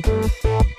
Música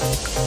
Thank